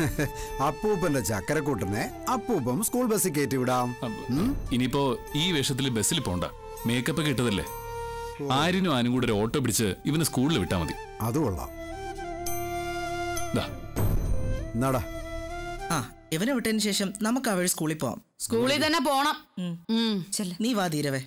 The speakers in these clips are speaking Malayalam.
അപ്പൂപ്പന്റെ ചക്കരക്കൂട്ടനെ അപ്പൂപ്പം സ്കൂൾ ബസ്സിൽ കയറ്റി വിടാം? ഇനിയിപ്പോ ഈ വേഷത്തിൽ ബസ്സിൽ പോണ്ട. മേക്കപ്പ് കിട്ടതല്ലേ ആരിനും ആനും കൂടെ ഒരു ഓട്ടോ പിടിച്ച് ഇവന് സ്കൂളിൽ വിട്ടാ മതി. അത് കൊള്ളാം. ആ ഇവനെ വിട്ടതിന് ശേഷം നമുക്ക് ആ വഴി സ്കൂളിൽ പോവാം. സ്കൂളിൽ തന്നെ പോണം. നീ വാ ധീരവേ.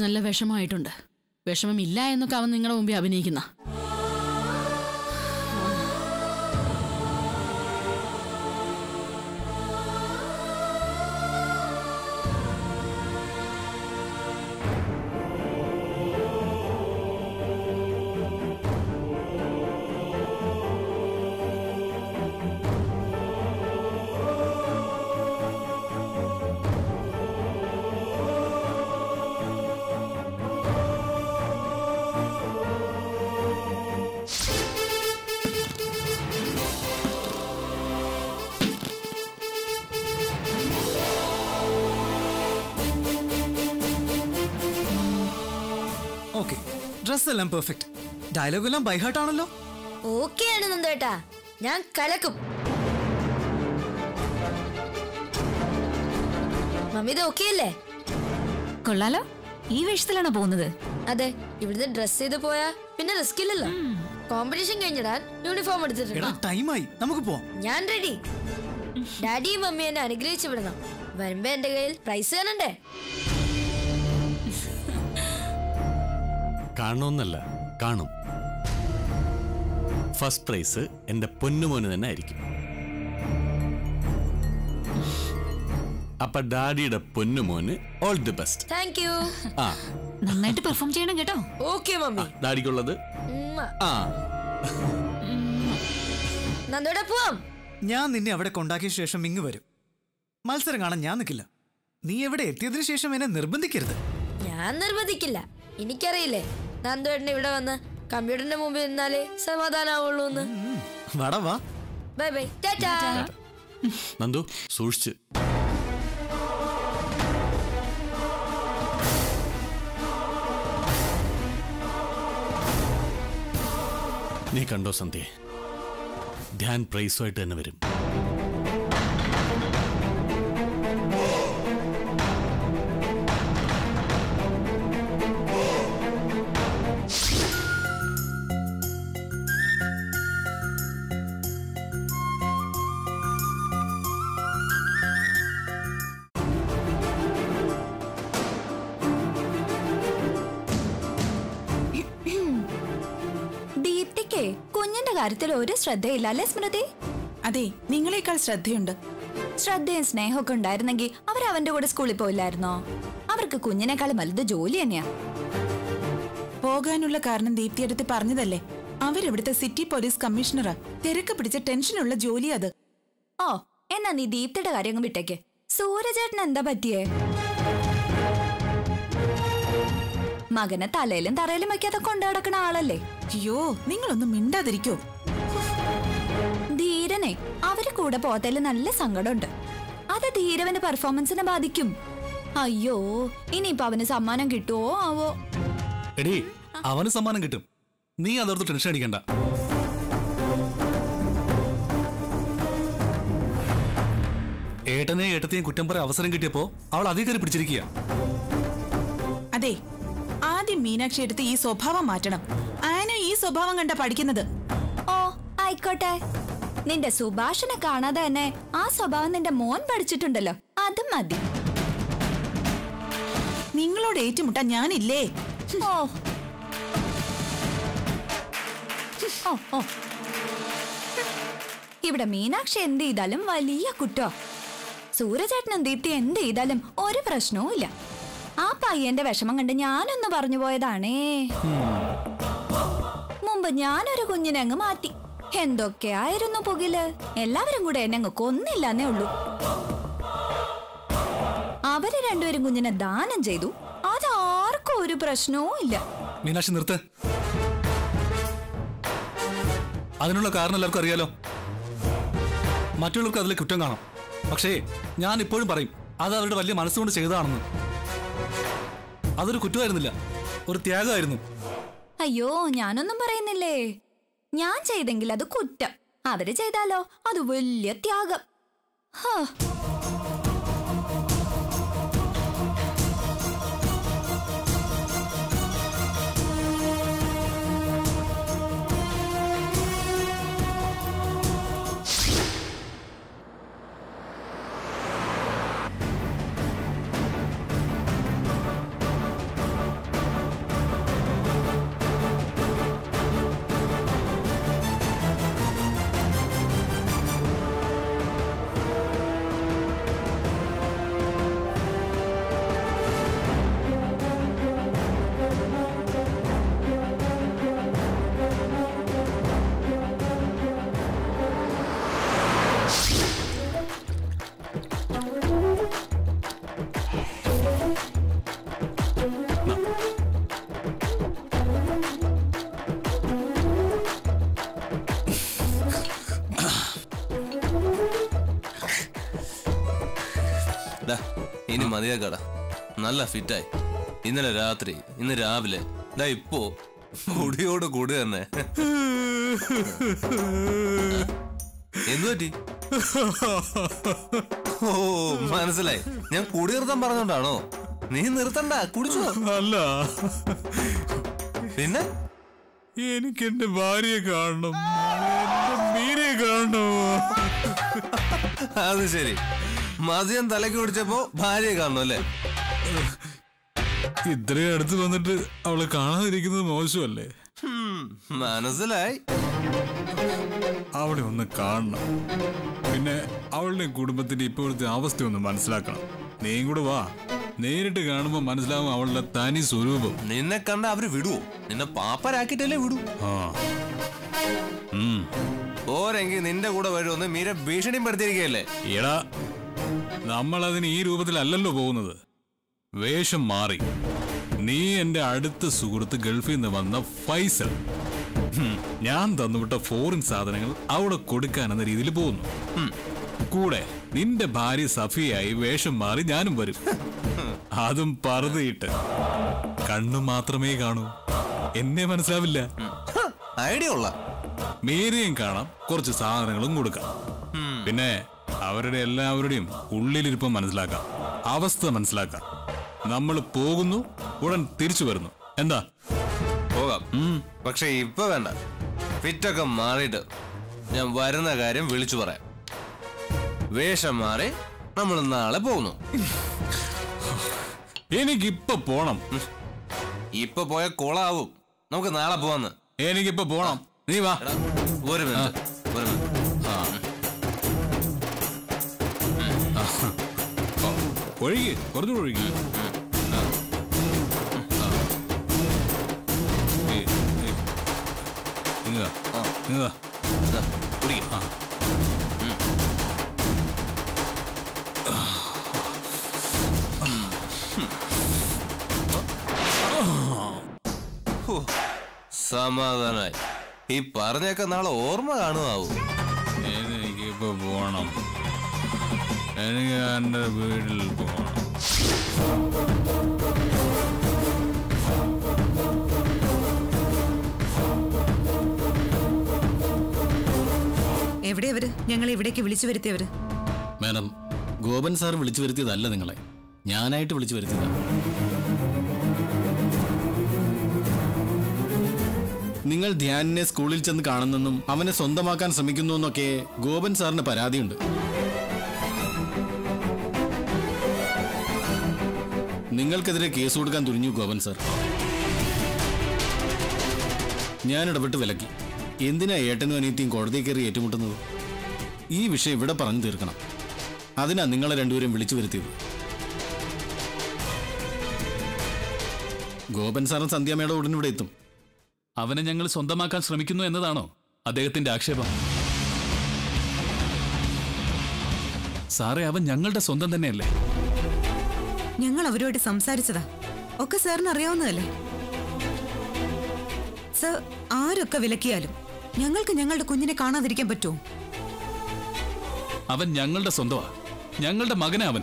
നല്ല വിഷമമായിട്ടുണ്ട്. വിഷമമില്ല എന്നൊക്കെ അവൻ നിങ്ങളുടെ മുമ്പിൽ അഭിനയിക്കുന്ന. ഡ്രസ് എല്ലാം പെർഫെക്റ്റ്. ഡയലോഗ് എല്ലാം ബൈഹാർട്ട് ആണല്ലോ. ഓക്കെ ആണ് നന്ദേട്ടാ. ഞാൻ കലക്കും. മമ്മിത് ഓക്കെ അല്ലേ? കൊള്ളാലോ. ഈ വേഷത്തിലാണോ പോകുന്നത്? അതെ ഇവിടുന്ന് ഡ്രസ് ചെയ്ത് പോയാ പിന്നെ റിസ്ക് ഇല്ലല്ലോ. കോമ്പറ്റീഷൻ കഴിഞ്ഞിടാൻ യൂണിഫോം എടുത്തിട്ടുണ്ട്. എടുത്തിട്ടുണ്ടോ ടൈമായി നമുക്ക് പോവാം. ഞാൻ റെഡി ഡാഡിയും മമ്മി എന്നെ അനുഗ്രഹിച്ചു വിടണം. വരുമ്പോ എന്റെ കയ്യിൽ പ്രൈസ് കാണണ്ടേ? കാണണമെന്നല്ല കാണും. ഫസ്റ്റ് പ്രൈസ് എന്റെ പൊന്നുമോന് തന്നെ ആയിരിക്കും. അപ്പൊ ഡാഡിയുടെ പൊന്നുമോന് all the best thank you ആ. നന്നായിട്ട് പെർഫോം ചെയ്യണം കേട്ടോ. Okay mummy. ഡാഡിക്കുള്ളത്. ആ. നന്ദോടെ പോവാം. ഞാൻ നിന്നെ അവിടെ കൊണ്ടാക്കിയ ശേഷം ഇങ്ങ് വരും. മത്സരം കാണാൻ ഞാൻ നിൽക്കില്ല നീ എവിടെ എത്തിയതിനു ശേഷം എന്നെ നിർബന്ധിക്കരുത്. ഞാൻ നിർബന്ധിക്കില്ല. എനിക്കറിയില്ലേ? നന്ദോട്ടൻ ഇവിടെ വന്ന് കമ്പ്യൂട്ടറിന്റെ മുമ്പിൽ നിന്നാലേ സമാധാനാവുള്ളൂ എന്ന് വാടാ വാ. Bye bye. ടാറ്റാ. നന്ദു സൂക്ഷിച്ച്. നീ കണ്ടോ സന്ധ്യ? ധ്യാൻ പ്രൈസുമായിട്ട് തന്നെ വരും. കാര്യത്തിൽ ഒരു ശ്രദ്ധയില്ല അല്ലേ സ്മൃതി? അതെ നിങ്ങളെക്കാൾ ശ്രദ്ധയുണ്ട്. ശ്രദ്ധയും സ്നേഹമൊക്കെ ഉണ്ടായിരുന്നെങ്കിൽ അവർ അവന്റെ കൂടെ സ്കൂളിൽ പോയില്ലായിരുന്നോ? അവർക്ക് കുഞ്ഞിനേക്കാളും വലുത് ജോലി തന്നെയാ. പോകാനുള്ള കാരണം ദീപ്തി അടുത്ത് പറഞ്ഞതല്ലേ? അവരിവിടുത്തെ സിറ്റി പോലീസ് കമ്മീഷണറാ. തിരക്ക് പിടിച്ച ടെൻഷനുള്ള ജോലി അത്. ഓ എന്നാ നീ ദീപ്തിയുടെ കാര്യം വിട്ടേക്ക്. സൂര്യചേട്ടൻ എന്താ പറ്റിയേ? മകനെ തലയിലും തറയിലും വയ്ക്കാതെ കൊണ്ടു നടക്കുന്ന ആളല്ലേ? അയ്യോ നിങ്ങളൊന്നും മിണ്ടാതിരിക്കോ? ധീരനെ അവർ കൂടെ പോത്തതിൽ നല്ല സങ്കടമുണ്ട്. അത് ധീരവന്റെ പെർഫോമൻസിനെ ബാധിക്കും. അയ്യോ ഇനിയിപ്പൊ അവന് സമ്മാനം കിട്ടുവോ ആവോ? എടീ അവന് സമ്മാനം കിട്ടും. നീ അതോർത്ത് ടെൻഷൻ അടിക്കണ്ട. ഏട്ടനെ ഏട്ടത്തെയും കുറ്റം പറയാൻ അവസരം കിട്ടിയപ്പോ അവൾ അധികാരി പിടിച്ചിരിക്കുക അതെ ആദ്യം മീനാക്ഷി എടുത്ത് ഈ സ്വഭാവം മാറ്റണം. ആന ഈ സ്വഭാവം കണ്ട പഠിക്കുന്നത്. ഓ ആയിക്കോട്ടെ. നിന്റെ സുഭാഷനെ കാണാതെ തന്നെ ആ സ്വഭാവം നിന്റെ മോൻ പഠിച്ചിട്ടുണ്ടല്ലോ. അത് മതി. നിങ്ങളോട് ഏറ്റുമുട്ടാൻ ഞാനില്ലേ? ഓ. ഓ ഓ. ഇവിടെ മീനാക്ഷി എന്ത് ചെയ്താലും വലിയ കുറ്റോ? സൂര്യചേട്ടനും ദീപ്തി എന്ത് ചെയ്താലും ഒരു പ്രശ്നവും ഇല്ല. ആ പയ്യന്റെ വിഷമം കണ്ട് ഞാനൊന്ന് പറഞ്ഞു പോയതാണേ. മുമ്പ് ഞാനൊരു കുഞ്ഞിനെ അങ്ങ് മാറ്റി. എന്തൊക്കെയായിരുന്നു പുകിൽ? എല്ലാവരും കൂടെ എന്നെ അങ്ങ് കൊന്നില്ലെന്നേ ഉള്ളൂ. അവർ രണ്ടുപേരും കുഞ്ഞിനെ ദാനം ചെയ്തു. അതാർക്കും ഒരു പ്രശ്നവും ഇല്ല. മീനാക്ഷി നിർത്ത്. അതിനുള്ള കാരണം എല്ലാവർക്കും അറിയാലോ. മറ്റുള്ളവർക്ക് അതിൽ കുറ്റം കാണാം. പക്ഷേ ഞാൻ ഇപ്പോഴും പറയും അത് അവരുടെ വലിയ മനസ്സുകൊണ്ട് ചെയ്തതാണെന്ന്. അതൊരു കുറ്റമായിരുന്നില്ല ഒരു ത്യാഗമായിരുന്നു. അയ്യോ ഞാനൊന്നും പറയുന്നില്ലേ? ഞാൻ ചെയ്തെങ്കിൽ അത് കുറ്റം. അവർ ചെയ്താലോ? അത് വലിയ ത്യാഗം. ഹാ. ഇനി മതിയാക്കട. നല്ല ഫിറ്റായി. ഇന്നലെ രാത്രി ഇന്ന് രാവിലെ. ദാ ഇപ്പോ മുടിയോട് കൂടി തന്നെ എന്തു പറ്റി? ഓ മനസ്സിലായി. ഞാൻ കുടി നിർത്താൻ പറഞ്ഞോണ്ടാണോ? നീ നിർത്തണ്ട കുടിച്ചോ. അല്ല. പിന്നെ? എനിക്ക് എന്റെ ഭാര്യയെ കാണണം. കാണണം. അത് ശരി. മദ്യം തലക്ക് പിടിച്ചപ്പോ ഭാര്യയെ കാണുന്നു അല്ലേ? ഇത്രയും അടുത്ത് വന്നിട്ട് അവളെ കാണാതിരിക്കുന്നത് മോശമല്ലേ? മനസ്സിലായി. അവളെ ഒന്ന് കാണണം. പിന്നെ അവളുടെ കുടുംബത്തിന്റെ ഇപ്പോഴത്തെ അവസ്ഥ ഒന്ന് മനസ്സിലാക്കണം. നീയും കൂടെ വാ. നേരിട്ട് കാണുമ്പോ മനസ്സിലാവും അവളുടെ തനി സ്വരൂപം. നിന്നെ കണ്ട അവർ വിടുവോ? നിന്നെ പാപ്പരാക്കിട്ടല്ലേ വിടൂ? ആ. ഉം. ഓരെങ്കിൽ നിന്റെ കൂടെ വരുമെന്ന് മീര ഭീഷണിപ്പെടുത്തിയിരിക്കുകയല്ലേ? എടാ നമ്മൾ അതിന് ഈ രൂപത്തിലല്ലല്ലോ പോകുന്നത്. വേഷം മാറി. നീ എന്റെ അടുത്ത സുഹൃത്ത് ഗൾഫിൽ നിന്ന് വന്ന ഫൈസൽ. ഞാൻ തന്നുവിട്ട ഫോറിൻ സാധനങ്ങൾ അവിടെ കൊടുക്കാനെന്ന രീതിയിൽ പോകുന്നു. കൂടെ നിന്റെ ഭാര്യ സഫിയായി വേഷം മാറി ഞാനും വരും. അതും പറതിയിട്ട്. കണ്ണു മാത്രമേ കാണൂ. എന്നെ മനസ്സിലാവില്ല. ഐഡിയ ഉള്ള. മീരയും കാണാം കുറച്ച് സാധനങ്ങളും കൊടുക്കാം. പിന്നെ അവരുടെ എല്ലാവരുടെയും ഉള്ളിലിരിപ്പം മനസ്സിലാക്കാം. അവസ്ഥ മനസ്സിലാക്കാം. നമ്മൾ പോകുന്നു ഉടൻ തിരിച്ചു വരുന്നു. എന്താ? പോകാം. പക്ഷെ ഇപ്പൊ വേണ്ട. ഫിറ്റൊക്കെ മാറിയിട്ട് ഞാൻ വരുന്ന കാര്യം വിളിച്ചു പറയാം. വേഷം മാറി നമ്മൾ നാളെ പോകുന്നു. എനിക്കിപ്പൊ പോണം. ഇപ്പൊ പോയ കൊളാവും. നമുക്ക് നാളെ പോവാന്ന്. എനിക്കിപ്പൊ പോണം. നീ വാ. ഒരു മിനിറ്റ്. ഒഴുകി കുറച്ചു ഒഴുകി ആ. ആ. ഏയ്, ഏയ്. ഇങ്ങ് വാ. ഇങ്ങ് വാ. ഇതാ, കുടിക്ക്. ഹോ, സമാധാനായി ഈ പറഞ്ഞൊക്കെ നാളെ ഓർമ്മ കാണുമാവൂ എനിക്കിപ്പോ പോണം എനിക്ക് എന്റെ വീട്ടിൽ പോകണം എവിടെ അവർ? ഞങ്ങൾ ഇവിടേക്ക് വിളിച്ചു വരുത്തിയവര് മാഡം ഗോപൻ സാർ വിളിച്ചു വരുത്തിയതല്ല നിങ്ങളെ. ഞാനായിട്ട് വിളിച്ചു വരുത്തിയതാണ് നിങ്ങൾ ധ്യാനിനെ സ്കൂളിൽ ചെന്ന് കാണുന്നെന്നും അവനെ സ്വന്തമാക്കാൻ ശ്രമിക്കുന്നു എന്നൊക്കെ ഗോപൻ സാറിന് പരാതിയുണ്ട്. നിങ്ങൾക്കെതിരെ കേസ് കൊടുക്കാൻ തുനിഞ്ഞു ഗോപൻ സർ. ഞാൻ ഇടപെട്ട് വിലക്കി. എന്തിനാ ഏട്ടനും അനിയത്തിയും കോടതിയിൽ കയറി ഏറ്റുമുട്ടുന്നത്? ഈ വിഷയം ഇവിടെ പറഞ്ഞു തീർക്കണം. അതിനാ നിങ്ങളെ രണ്ടുപേരും വിളിച്ചു വരുത്തിയത്. ഗോപൻ സാറും സന്ധ്യാമയുടെ ഉടൻ ഇവിടെ എത്തും. അവനെ ഞങ്ങൾ സ്വന്തമാക്കാൻ ശ്രമിക്കുന്നു എന്നതാണോ അദ്ദേഹത്തിന്റെ ആക്ഷേപം? സാറേ അവൻ ഞങ്ങളുടെ സ്വന്തം തന്നെയല്ലേ? ഞങ്ങൾ അവരുമായിട്ട് സംസാരിച്ചതാ. ഒക്കെ സാറിന് അറിയാവുന്നതല്ലേ? സർ ആരൊക്കെ വിലക്കിയാലും ഞങ്ങൾക്ക് ഞങ്ങളുടെ കുഞ്ഞിനെ കാണാതിരിക്കാൻ പറ്റുമോ? അവൻ ഞങ്ങളുടെ സ്വന്തമാ. ഞങ്ങളുടെ മകനാ അവൻ.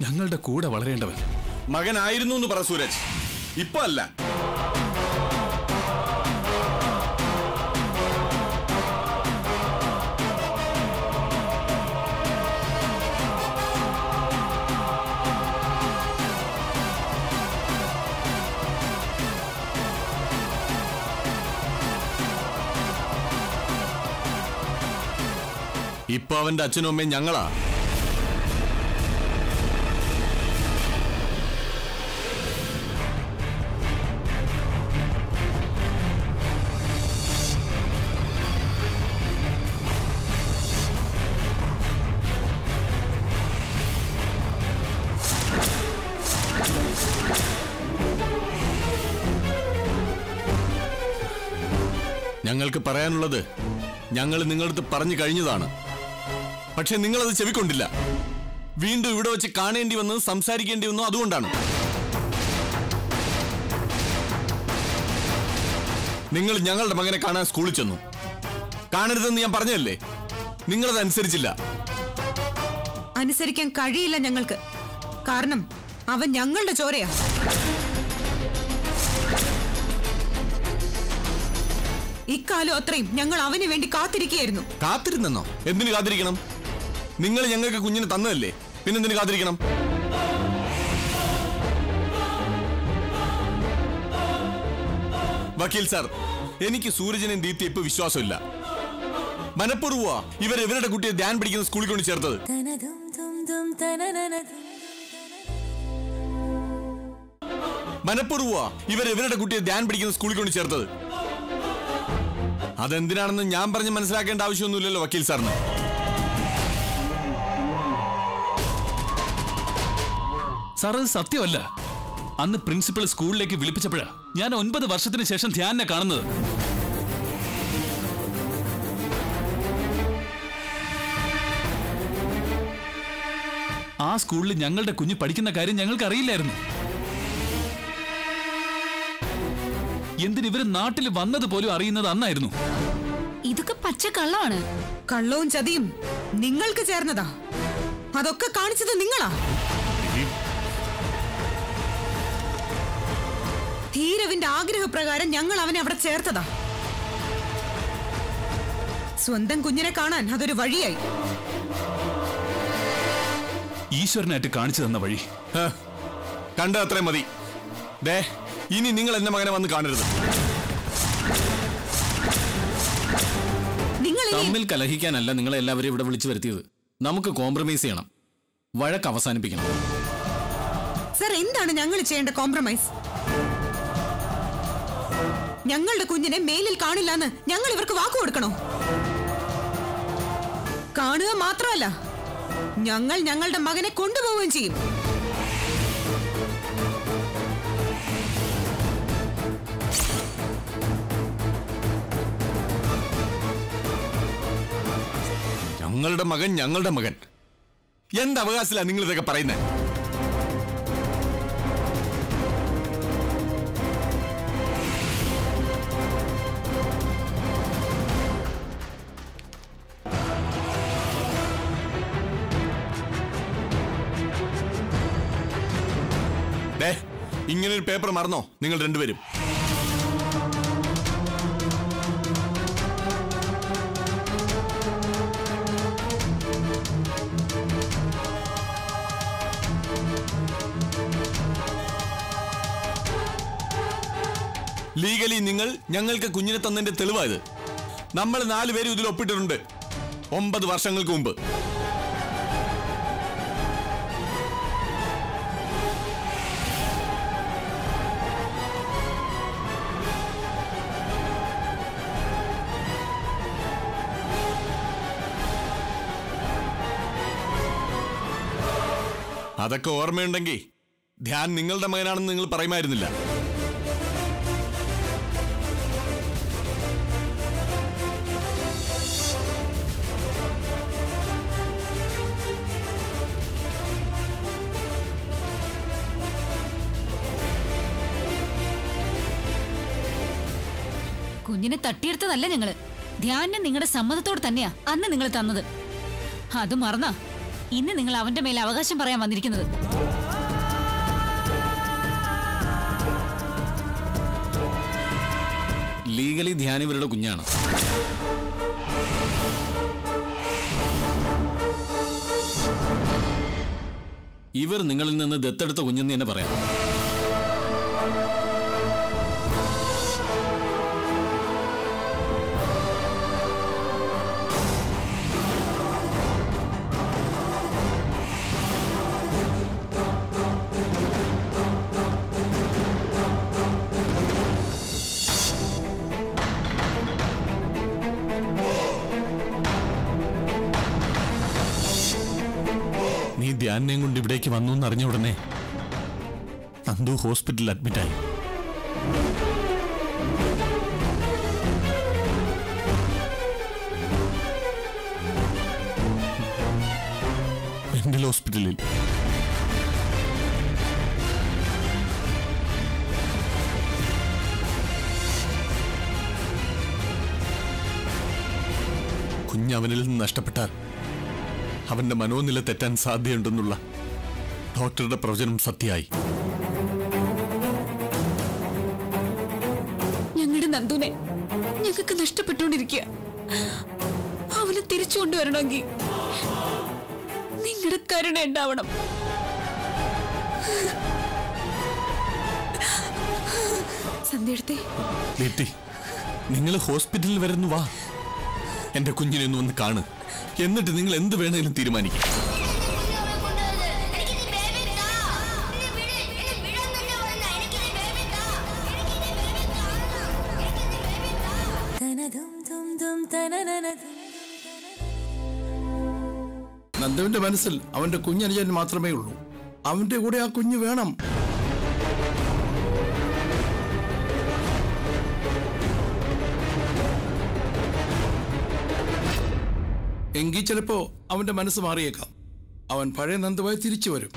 ഞങ്ങളുടെ കൂടെ വളരേണ്ടവൻ. മകനായിരുന്നു എന്ന് പറ സൂരജ്. ഇപ്പൊ അല്ല. ഇപ്പൊ അവന്റെ അച്ഛനും അമ്മയും ഞങ്ങളാ. ഞങ്ങൾക്ക് പറയാനുള്ളത് ഞങ്ങൾ നിങ്ങളടുത്ത് പറഞ്ഞു കഴിഞ്ഞതാണ്. പക്ഷെ നിങ്ങളത് ചെവിക്കൊണ്ടില്ല. വീണ്ടും ഇവിടെ വെച്ച് കാണേണ്ടി വന്നു സംസാരിക്കേണ്ടി വന്നു അതുകൊണ്ടാണ്. നിങ്ങൾ ഞങ്ങളുടെ മകനെ കാണാൻ സ്കൂളിൽ ചെന്നു. കാണരുതെന്ന് ഞാൻ പറഞ്ഞല്ലേ നിങ്ങളത് അനുസരിച്ചില്ല അനുസരിക്കാൻ കഴിയില്ല ഞങ്ങൾക്ക്. കാരണം അവൻ ഞങ്ങളുടെ ചോരയാ. ഇക്കാലം അത്രയും ഞങ്ങൾ അവന് വേണ്ടി കാത്തിരിക്കുകയായിരുന്നു. കാത്തിരുന്നെന്നോ? എന്തിനു കാത്തിരിക്കണം? നിങ്ങൾ ഞങ്ങൾക്ക് കുഞ്ഞിന് തന്നതല്ലേ? പിന്നെന്തിന് കാത്തിരിക്കണം? വക്കീൽ സാർ എനിക്ക് സൂരജിനെയും ദീപ്തി ഇപ്പൊ വിശ്വാസമില്ല. മനഃപൂർവ ഇവർ ഇവരുടെ കുട്ടിയെ ധ്യാൻ പിടിക്കുന്ന സ്കൂളിൽ കൊണ്ട് ചേർത്തത്. മനഃപൂർവ ഇവർ ഇവരുടെ കുട്ടിയെ ധ്യാൻ പിടിക്കുന്ന സ്കൂളിൽ കൊണ്ട് ചേർത്തത്. അതെന്തിനാണെന്ന് ഞാൻ പറഞ്ഞ് മനസ്സിലാക്കേണ്ട ആവശ്യമൊന്നുമില്ലല്ലോ വക്കീൽ സാറിന്. സാർ അത് സത്യമല്ല. അന്ന് പ്രിൻസിപ്പൽ സ്കൂളിലേക്ക് വിളിപ്പിച്ചപ്പോഴാ ഞാൻ ഒൻപത് വർഷത്തിന് ശേഷം ധ്യാനെ കാണുന്നത്. ആ സ്കൂളിൽ ഞങ്ങളുടെ കുഞ്ഞ് പഠിക്കുന്ന കാര്യം ഞങ്ങൾക്ക് അറിയില്ലായിരുന്നു എന്തിന് ഇവർ നാട്ടിൽ വന്നത് പോലും അറിയുന്നത് അന്നായിരുന്നു. ഇതൊക്കെ പച്ച കള്ളമാണ്. കള്ളവും ചതിയും നിങ്ങൾക്ക് ചേർന്നതാ. അതൊക്കെ കാണിച്ചത് നിങ്ങളാ. ധീരവിന്റെ ആഗ്രഹപ്രകാരം ഞങ്ങൾ അവനെ അവിടെ ചേർത്തതാ. സ്വന്തം കുഞ്ഞിനെ കാണാൻ അതൊരു വഴിയായി. ഈശ്വരനായിട്ട് കാണിച്ചു തന്ന വഴി. കണ്ട അത്രയും മതി. ദേ ഇനി നിങ്ങൾ എന്റെ മകനെ വന്ന് കാണരുത്. തമ്മിൽ കലഹിക്കാനല്ല നിങ്ങളെ എല്ലാവരും ഇവിടെ വിളിച്ചു വരുത്തിയത്. നമുക്ക് കോംപ്രമൈസ് ചെയ്യണം. വഴക്ക് അവസാനിപ്പിക്കണം. സർ എന്താണ് ഞങ്ങൾ ചെയ്യേണ്ട കോംപ്രമൈസ് ഞങ്ങളുടെ കുഞ്ഞിനെ മേലിൽ കാണില്ലെന്ന് ഞങ്ങൾ ഇവർക്ക് വാക്കു കൊടുക്കണോ? കാണുക മാത്രമല്ല ഞങ്ങൾ ഞങ്ങളുടെ മകനെ കൊണ്ടുപോവുകയും ചെയ്യും. ഞങ്ങളുടെ മകൻ ഞങ്ങളുടെ മകൻ. എന്ത് അവകാശത്തിലാണ് നിങ്ങൾ ഇതൊക്കെ പറയുന്നത് ഇങ്ങനൊരു പേപ്പർ മറന്നോ? നിങ്ങൾ രണ്ടുപേരും. ലീഗലി നിങ്ങൾ ഞങ്ങൾക്ക് കുഞ്ഞിനെ തന്നതിന്റെ തെളിവായത് നമ്മൾ നാലുപേരും ഇതിൽ ഒപ്പിട്ടിട്ടുണ്ട്. ഒമ്പത് വർഷങ്ങൾക്ക് മുമ്പ്. അതൊക്കെ ഓർമ്മയുണ്ടെങ്കിൽ ധ്യാൻ നിങ്ങളുടെ മകനാണെന്ന് നിങ്ങൾ പറയുമായിരുന്നില്ല. കുഞ്ഞിനെ തട്ടിയെടുത്തതല്ല ഞങ്ങൾ ധ്യാനം നിങ്ങളുടെ സമ്മതത്തോട് തന്നെയാ അന്ന് നിങ്ങൾ തന്നത്. അത് മറന്നാ. ഇന്ന് നിങ്ങൾ അവന്റെ മേലെ അവകാശം പറയാൻ വന്നിരിക്കുന്നത്. ലീഗലി ധ്യാൻ ഇവരുടെ കുഞ്ഞാണ്. ഇവർ നിങ്ങളിൽ നിന്ന് ദത്തെടുത്ത കുഞ്ഞെന്ന് തന്നെ പറയാം. വന്നു എന്നറിഞ്ഞ ഉടനെ നന്ദു ഹോസ്പിറ്റലിൽ അഡ്മിറ്റായി മെന്റൽ ഹോസ്പിറ്റലിൽ. കുഞ്ഞവനിൽ നിന്ന് നഷ്ടപ്പെട്ടാൽ അവന്റെ മനോനില തെറ്റാൻ സാധ്യതയുണ്ടെന്നുള്ള ഡോക്ടറുടെ പ്രവചനം സത്യായി ഞങ്ങളുടെ നന്ദുനെ ഞങ്ങൾക്ക് നഷ്ടപ്പെട്ടുകൊണ്ടിരിക്കുക അവനെ തിരിച്ചു കൊണ്ടുവരണമെങ്കിൽ നിങ്ങളുടെ കരുണ ഉണ്ടാവണം. സന്ധ്യടുത്തേ നിങ്ങൾ ഹോസ്പിറ്റലിൽ വരുന്നു വാ. എന്റെ കുഞ്ഞിനെ ഒന്ന് വന്ന് കാണ്. എന്നിട്ട് നിങ്ങൾ എന്ത് വേണേലും തീരുമാനിക്കും. നന്ദുവിന്റെ മനസ്സിൽ അവന്റെ കുഞ്ഞനുജൻ മാത്രമേ ഉള്ളൂ. അവന്റെ കൂടെ ആ കുഞ്ഞു വേണം. എങ്കിൽ ചിലപ്പോ അവന്റെ മനസ്സ് മാറിയേക്കാം. അവൻ പഴയ നന്ദുവായി തിരിച്ചു വരും.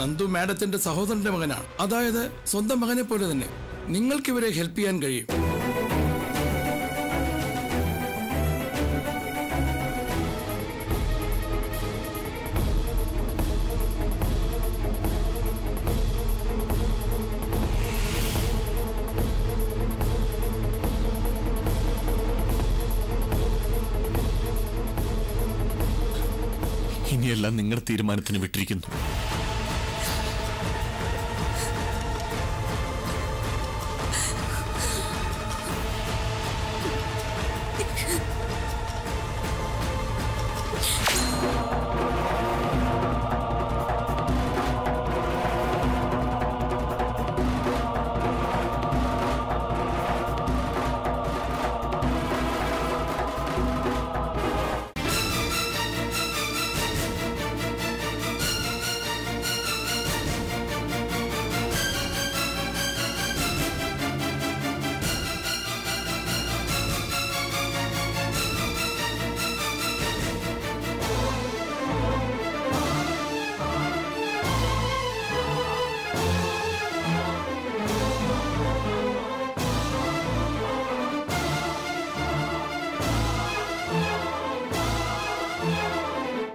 നന്ദു മാഡത്തിന്റെ സഹോദരന്റെ മകനാണ്. അതായത് സ്വന്തം മകനെ പോലെ തന്നെ. നിങ്ങൾക്ക് ഇവരെ ഹെൽപ്പ് ചെയ്യാൻ കഴിയും. തീരുമാനത്തിന് വിട്ടിരിക്കുന്നു.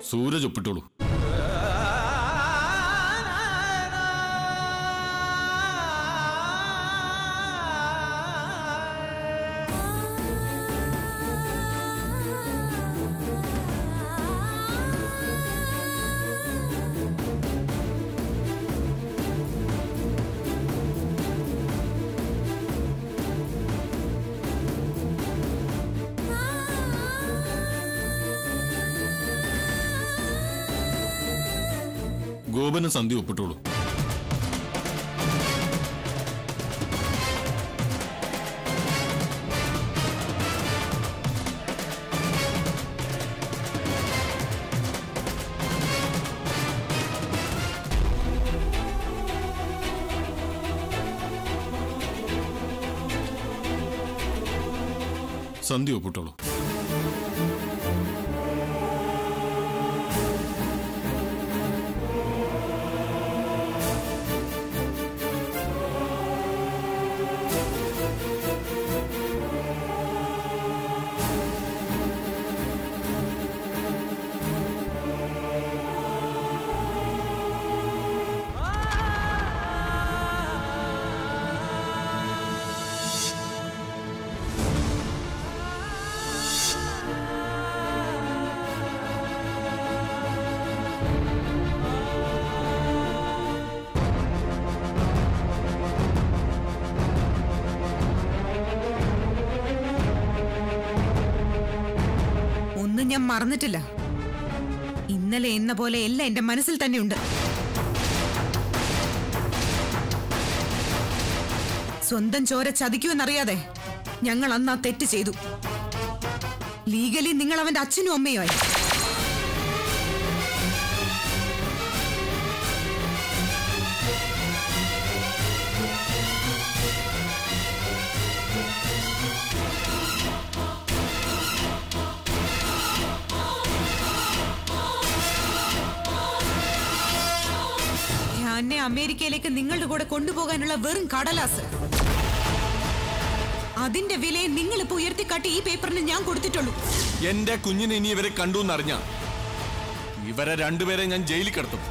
സൂരജ് ഒപ്പിട്ടോളൂ. സന്ധ്യ ഒപ്പിട്ടോളൂ. സന്ധി ഒപ്പിട്ടോളൂ. ഞാൻ മറന്നിട്ടില്ല. ഇന്നലെ എന്ന പോലെ എല്ലാം എന്റെ മനസ്സിൽ തന്നെയുണ്ട്. സ്വന്തം ചോര ചതിക്കുമെന്നറിയാതെ ഞങ്ങൾ അന്ന് ആ തെറ്റ് ചെയ്തു. ലീഗലി നിങ്ങൾ അവന്റെ അച്ഛനും അമ്മയുമായി. അമേരിക്കയിലേക്ക് നിങ്ങളുടെ കൂടെ കൊണ്ടുപോകാനുള്ള വെറും കടലാസ്. അതിന്റെ വില നിങ്ങൾ ഇപ്പൊ ഉയർത്തിക്കാട്ടി ഈ പേപ്പറിന് ഞാൻ കൊടുത്തിട്ടുള്ളൂ. എന്റെ കുഞ്ഞിനെ ഇനി ഇവരെ കണ്ടു എന്നറിഞ്ഞ ഇവരെ രണ്ടുപേരെ ഞാൻ ജയിലിൽ കിടത്തും.